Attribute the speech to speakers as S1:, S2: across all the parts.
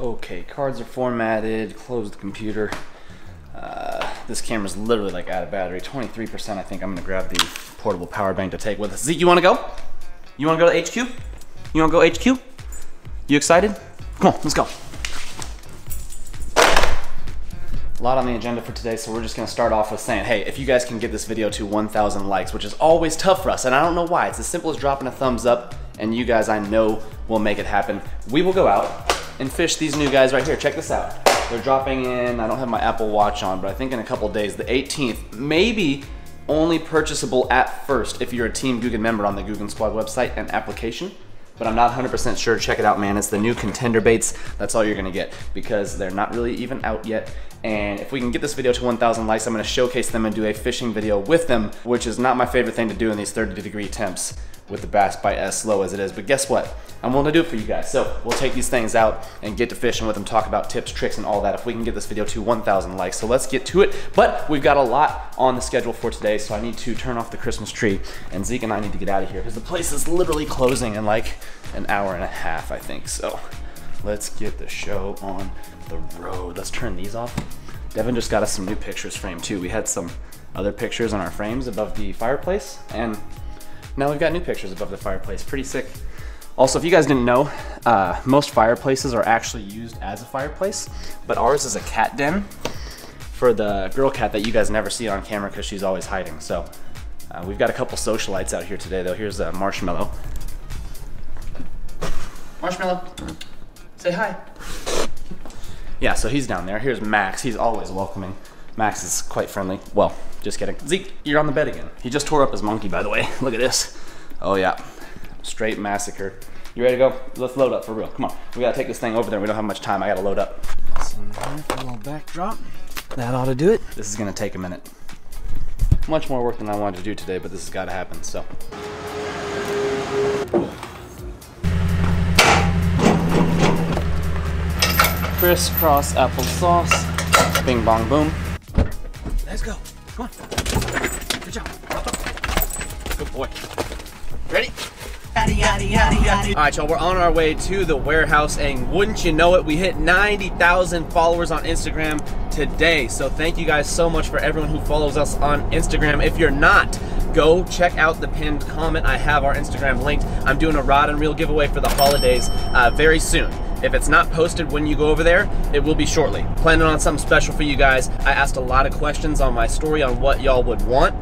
S1: Okay, cards are formatted, close the computer. Uh, this camera's literally like out of battery. 23%, I think I'm gonna grab the portable power bank to take with us. Zeke, you wanna go? You wanna go to HQ? You wanna go HQ? You excited? Come on, let's go. A lot on the agenda for today, so we're just gonna start off with saying, hey, if you guys can get this video to 1,000 likes, which is always tough for us, and I don't know why, it's as simple as dropping a thumbs up, and you guys I know will make it happen. We will go out and fish these new guys right here. Check this out. They're dropping in, I don't have my Apple Watch on, but I think in a couple days, the 18th, maybe only purchasable at first if you're a Team Googan member on the Googan Squad website and application but I'm not 100% sure. Check it out, man. It's the new contender baits. That's all you're gonna get because they're not really even out yet. And if we can get this video to 1,000 likes, I'm gonna showcase them and do a fishing video with them, which is not my favorite thing to do in these 30 degree temps with the bass bite as slow as it is. But guess what? I'm willing to do it for you guys. So we'll take these things out and get to fishing with them, talk about tips, tricks, and all that if we can get this video to 1,000 likes. So let's get to it. But we've got a lot on the schedule for today, so I need to turn off the Christmas tree, and Zeke and I need to get out of here because the place is literally closing in like an hour and a half, I think. So let's get the show on the road. Let's turn these off. Devin just got us some new pictures framed too. We had some other pictures on our frames above the fireplace, and now we've got new pictures above the fireplace. Pretty sick. Also, if you guys didn't know, uh, most fireplaces are actually used as a fireplace, but ours is a cat den for the girl cat that you guys never see on camera because she's always hiding. So uh, we've got a couple socialites out here today though. Here's uh, Marshmallow. Marshmallow, say hi. Yeah, so he's down there. Here's Max. He's always welcoming. Max is quite friendly. Well, just kidding. Zeke, you're on the bed again. He just tore up his monkey, by the way. Look at this. Oh yeah, straight massacre. You ready to go? Let's load up for real. Come on. We gotta take this thing over there. We don't have much time. I gotta load up. Some a little backdrop. That ought to do it. This is gonna take a minute. Much more work than I wanted to do today, but this has gotta happen, so. Crisscross applesauce. Bing bong boom. Come on. Good job. Good boy. Ready? All right, y'all, we're on our way to the warehouse, and wouldn't you know it, we hit 90,000 followers on Instagram today. So thank you guys so much for everyone who follows us on Instagram. If you're not, go check out the pinned comment. I have our Instagram linked. I'm doing a rod and reel giveaway for the holidays uh, very soon. If it's not posted when you go over there, it will be shortly. Planning on something special for you guys. I asked a lot of questions on my story on what y'all would want,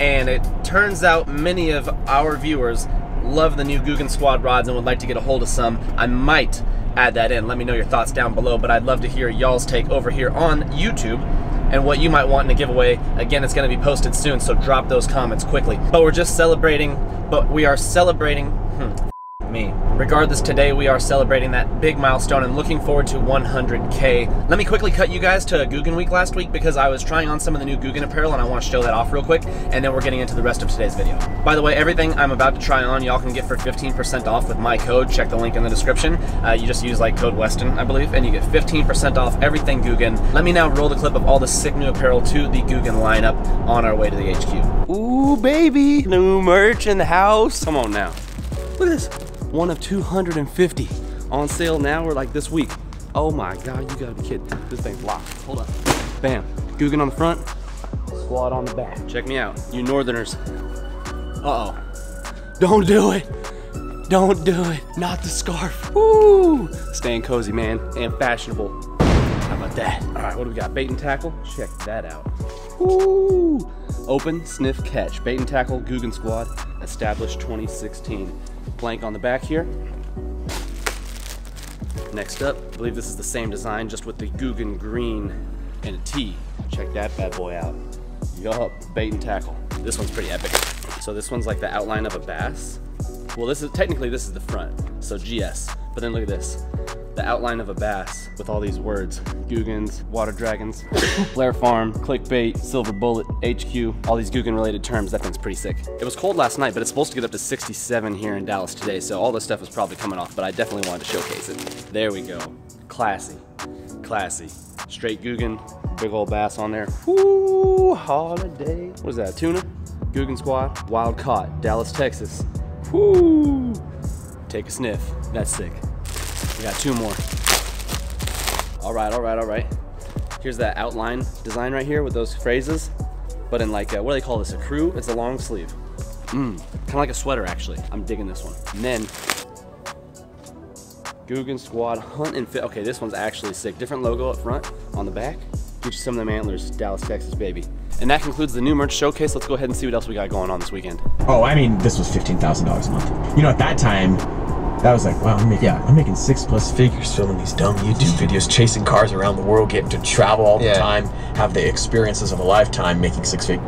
S1: and it turns out many of our viewers love the new Googan Squad rods and would like to get a hold of some. I might add that in. Let me know your thoughts down below, but I'd love to hear y'all's take over here on YouTube and what you might want in a giveaway. Again, it's going to be posted soon, so drop those comments quickly. But we're just celebrating, but we are celebrating, hmm, me. Regardless, today we are celebrating that big milestone and looking forward to 100K. Let me quickly cut you guys to Googan Week last week because I was trying on some of the new Googan apparel and I want to show that off real quick, and then we're getting into the rest of today's video. By the way, everything I'm about to try on, y'all can get for 15% off with my code. Check the link in the description. Uh, you just use like code Westin, I believe, and you get 15% off everything Googan. Let me now roll the clip of all the sick new apparel to the Googan lineup on our way to the HQ. Ooh, baby, new merch in the house. Come on now. Look at this one of 250 on sale now or like this week. Oh my God, you gotta be kidding. This thing's locked. Hold up. Bam. Googan on the front, squad on the back. Check me out, you northerners. Uh-oh. Don't do it. Don't do it. Not the scarf. Woo! Staying cozy, man, and fashionable. How about that? All right, what do we got? Bait and tackle? Check that out. Woo! Open, sniff, catch. Bait and tackle, Googan Squad, established 2016 blank on the back here. Next up, I believe this is the same design, just with the Googan green and a T. Check that bad boy out. Yup, bait and tackle. This one's pretty epic. So this one's like the outline of a bass. Well, this is technically this is the front, so GS. But then look at this the outline of a bass with all these words. Googans, water dragons, Flair Farm, clickbait, silver bullet, HQ, all these Googan related terms. That thing's pretty sick. It was cold last night, but it's supposed to get up to 67 here in Dallas today, so all this stuff is probably coming off, but I definitely wanted to showcase it. There we go. Classy, classy. Straight Googan, big old bass on there. Woo, holiday. What is that, tuna? Googan Squad, wild caught, Dallas, Texas. Woo! Take a sniff. That's sick. We got two more. All right, all right, all right. Here's that outline design right here with those phrases, but in like, a, what do they call this, a crew? It's a long sleeve. Mmm, kind of like a sweater actually. I'm digging this one. And then, Googan Squad Hunt and Fit. Okay, this one's actually sick. Different logo up front, on the back. Get you some of them antlers, Dallas, Texas, baby. And that concludes the new merch showcase. Let's go ahead and see what else we got going on this weekend.
S2: Oh, I mean, this was $15,000 a month. You know, at that time, that was like, wow, I'm making, yeah. I'm making six plus figures filming these dumb YouTube videos, chasing cars around the world, getting to travel all the
S1: Yeah.
S2: time, have the experiences of a lifetime making six figures.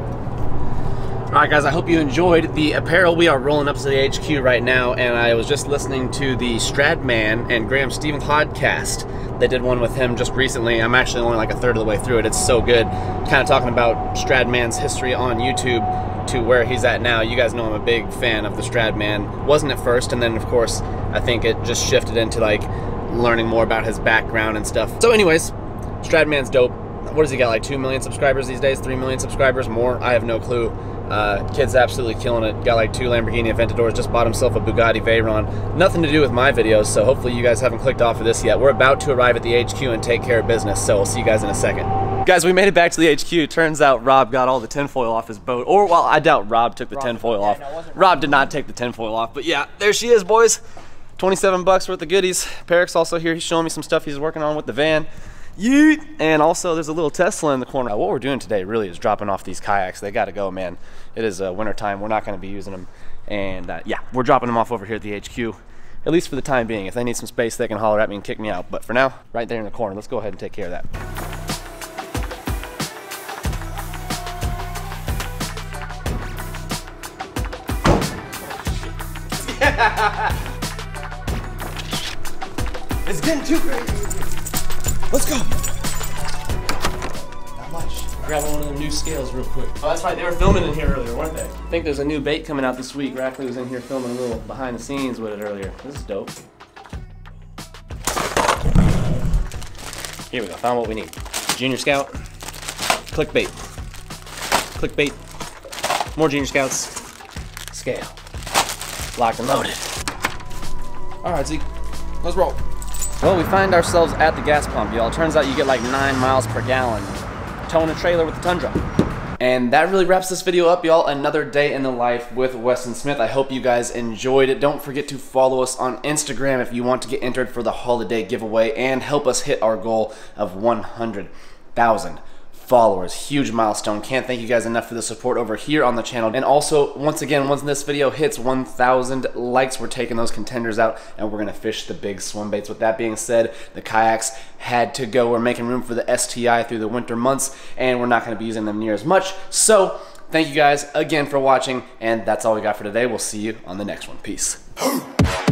S1: All right, guys, I hope you enjoyed the apparel. We are rolling up to the HQ right now, and I was just listening to the Stradman and Graham Stephan's podcast. They did one with him just recently. I'm actually only like a third of the way through it. It's so good. Kind of talking about Stradman's history on YouTube to where he's at now. You guys know I'm a big fan of the Stradman. Wasn't at first, and then of course I think it just shifted into like learning more about his background and stuff. So, anyways, Stradman's dope. What does he got? Like two million subscribers these days? Three million subscribers? More? I have no clue. Uh, kid's absolutely killing it. Got like two Lamborghini Aventadors. Just bought himself a Bugatti Veyron. Nothing to do with my videos, so hopefully you guys haven't clicked off of this yet. We're about to arrive at the HQ and take care of business, so we'll see you guys in a second. Guys, we made it back to the HQ. Turns out Rob got all the tinfoil off his boat. Or, well, I doubt Rob took the tinfoil off. Rob did not take the tinfoil off. But yeah, there she is, boys. 27 bucks worth of goodies. Perik's also here. He's showing me some stuff he's working on with the van. Yeet! And also, there's a little Tesla in the corner. What we're doing today really is dropping off these kayaks. They got to go, man. It is uh, winter time. We're not going to be using them. And uh, yeah, we're dropping them off over here at the HQ, at least for the time being. If they need some space, they can holler at me and kick me out. But for now, right there in the corner, let's go ahead and take care of that. It's getting too crazy. Let's go. Not much. Grab one of the new scales real quick. Oh, that's right. They were filming in here earlier, weren't they? I think there's a new bait coming out this week. Rackley was in here filming a little behind the scenes with it earlier. This is dope. Here we go. Found what we need. Junior Scout. Clickbait. Clickbait. More Junior Scouts. Scale. Locked and loaded. All right, Zeke. Let's roll. Well, we find ourselves at the gas pump, y'all. Turns out you get like nine miles per gallon towing a trailer with the Tundra. And that really wraps this video up, y'all. Another day in the life with Westin Smith. I hope you guys enjoyed it. Don't forget to follow us on Instagram if you want to get entered for the holiday giveaway and help us hit our goal of 100,000 followers. Huge milestone. Can't thank you guys enough for the support over here on the channel. And also, once again, once this video hits 1,000 likes, we're taking those contenders out and we're going to fish the big swim baits. With that being said, the kayaks had to go. We're making room for the STI through the winter months and we're not going to be using them near as much. So, thank you guys again for watching and that's all we got for today. We'll see you on the next one. Peace.